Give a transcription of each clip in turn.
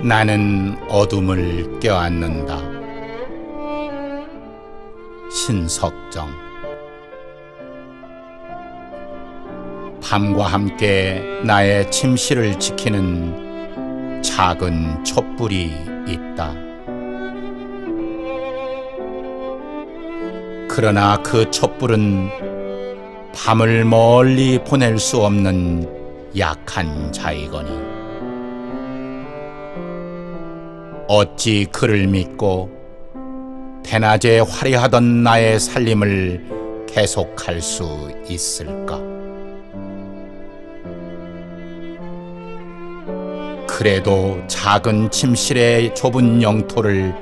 나는 어둠을 껴안는다. 신석정 밤과 함께 나의 침실을 지키는 작은 촛불이 있다. 그러나 그 촛불은 밤을 멀리 보낼 수 없는 약한 자이거니. 어찌 그를 믿고 대낮에 화려하던 나의 살림을 계속할 수 있을까? 그래도 작은 침실의 좁은 영토를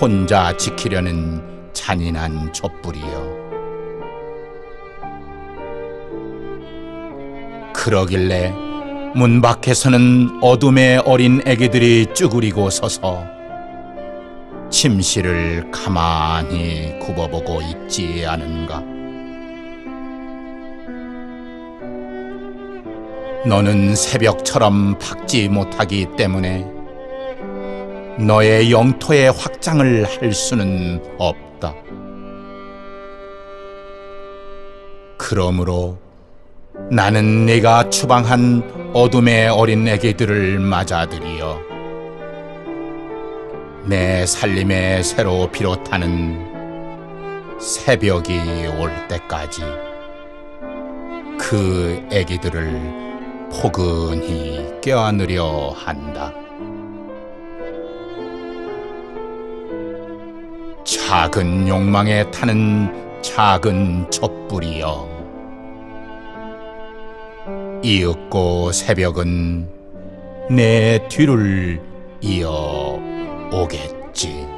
혼자 지키려는 잔인한 촛불이여. 그러길래 문 밖에서는 어둠의 어린 애기들이 쭈그리고 서서 침실을 가만히 굽어보고 있지 않은가. 너는 새벽처럼 박지 못하기 때문에 너의 영토의 확장을 할 수는 없다. 그러므로 나는 네가 추방한 어둠의 어린 애기들을 맞아들이어 내 살림에 새로 비롯하는 새벽이 올 때까지 그 애기들을 포근히 껴안으려 한다. 작은 욕망에 타는 작은 촛불이여. 이윽고 새벽은 내 뒤를 이어 오겠지.